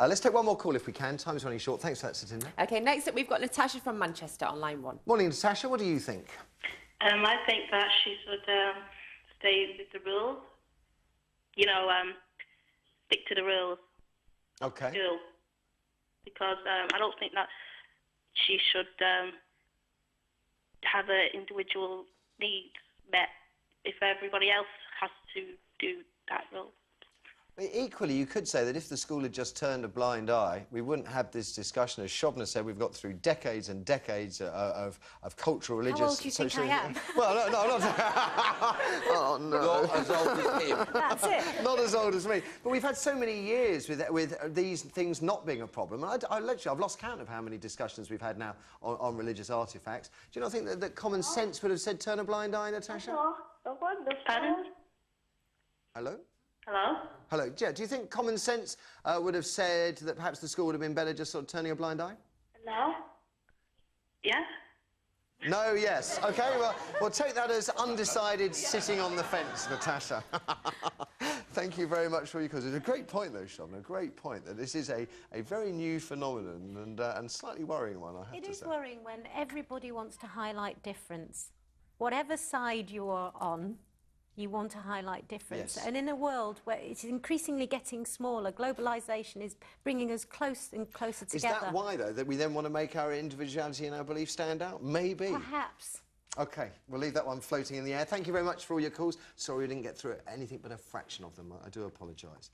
Uh, let's take one more call if we can. Time's running short. Thanks for that, Satinda. Okay, next up we've got Natasha from Manchester on line one. Morning, Natasha. What do you think? Um, I think that she should um, stay with the rules. You know, um, stick to the rules. Okay. School. Because um, I don't think that she should um, have her individual needs met if everybody else has to do that role. Equally, you could say that if the school had just turned a blind eye, we wouldn't have this discussion. As Shobna said, we've got through decades and decades uh, of, of cultural, religious... old do you think I social- am? Well, no, no, not... oh, no. Not as old as him. That's it. Not as old as me. But we've had so many years with, with these things not being a problem. And I, I literally, I've lost count of how many discussions we've had now on, on religious artefacts. Do you not think that, that common sense would have said turn a blind eye, Natasha? Pardon? Hello? Hello? Hello. Yeah, do you think common sense uh, would have said that perhaps the school would have been better just sort of turning a blind eye? Hello? Yeah? No, yes. Okay, well, we'll take that as undecided sitting on the fence, Natasha. Thank you very much for your cause. It's a great point, though, Sean, a great point that this is a, a very new phenomenon and, uh, and slightly worrying one, I have It to is say. worrying when everybody wants to highlight difference. Whatever side you are on, you want to highlight difference. Yes. And in a world where it's increasingly getting smaller, globalisation is bringing us close and closer Is together. that why, though, that we then want to make our individuality and our beliefs stand out? Maybe. Perhaps. OK, we'll leave that one floating in the air. Thank you very much for all your calls. Sorry we didn't get through anything but a fraction of them. I do apologise.